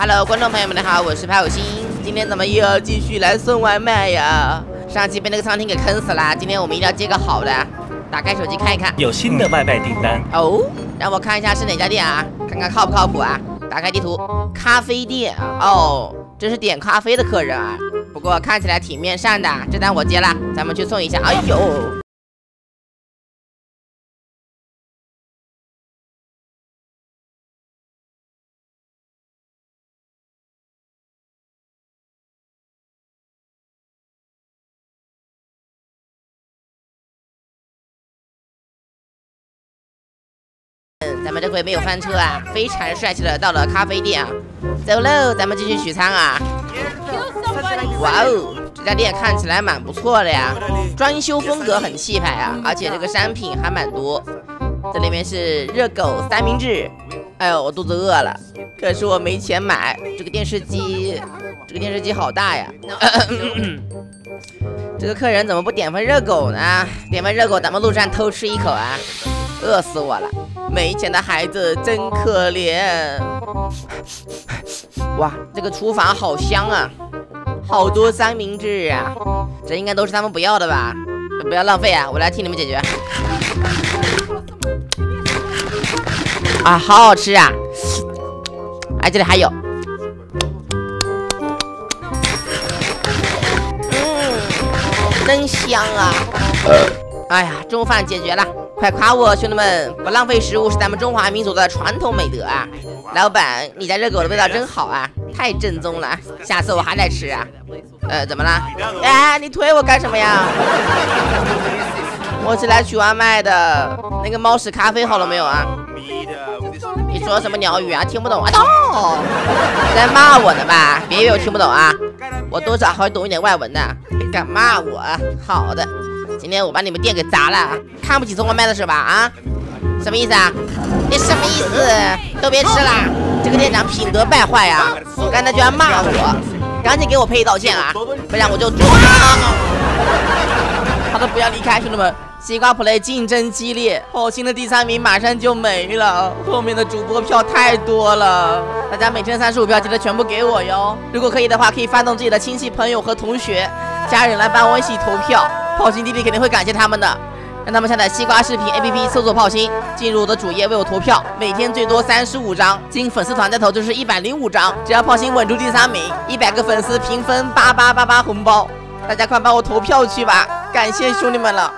Hello，观众朋友们，大家好，我是潘有心。今天咱们又要继续来送外卖呀。上期被那个餐厅给坑死了，今天我们一定要接个好的。打开手机看一看，有新的外卖订单哦。让我看一下是哪家店啊？看看靠不靠谱啊？打开地图，咖啡店哦，这是点咖啡的客人啊。不过看起来挺面善的，这单我接了，咱们去送一下。哎呦！咱们这回没有翻车啊，非常帅气的到了咖啡店啊，走喽，咱们继续取餐啊。哇哦，这家店看起来蛮不错的呀，装修风格很气派啊，而且这个商品还蛮多。这里面是热狗三明治，哎呦，我肚子饿了，可是我没钱买。这个电视机，这个电视机好大呀。这个客人怎么不点份热狗呢？点份热狗，咱们路上偷吃一口啊。饿死我了！没钱的孩子真可怜。哇，这个厨房好香啊，好多三明治啊，这应该都是他们不要的吧？不要浪费啊，我来替你们解决。啊，好好吃啊！哎，这里还有。嗯，真香啊！哎呀，中饭解决了。快夸我，兄弟们！不浪费食物是咱们中华民族的传统美德啊！老板，你家热狗的味道真好啊，太正宗了，下次我还来吃啊！呃，怎么了？哎，你推我干什么呀？我是来取外卖的。那个猫屎咖啡好了没有啊？你说什么鸟语啊？听不懂啊？哦，在骂我呢吧？别以为我听不懂啊！我多少还会懂一点外文的。敢骂我？好的。今天我把你们店给砸了，看不起送外卖的是吧？啊，什么意思啊？你什么意思？都别吃了，这个店长品德败坏呀！刚才居然骂我，赶紧给我赔礼道歉啊，不然我就抓！他都不要离开，兄弟们，西瓜 play 竞争激烈，好心的第三名马上就没了，后面的主播票太多了，大家每天三十五票记得全部给我哟！如果可以的话，可以发动自己的亲戚朋友和同学、家人来帮我一起投票。炮星弟弟肯定会感谢他们的，让他们下载西瓜视频 APP，搜索炮星，进入我的主页为我投票，每天最多三十五张，进粉丝团再投就是一百零五张，只要炮星稳住第三名，一百个粉丝平分八八八八红包，大家快帮我投票去吧，感谢兄弟们了。